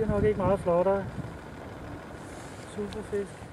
bliver nok ikke meget flottere. Superfisk.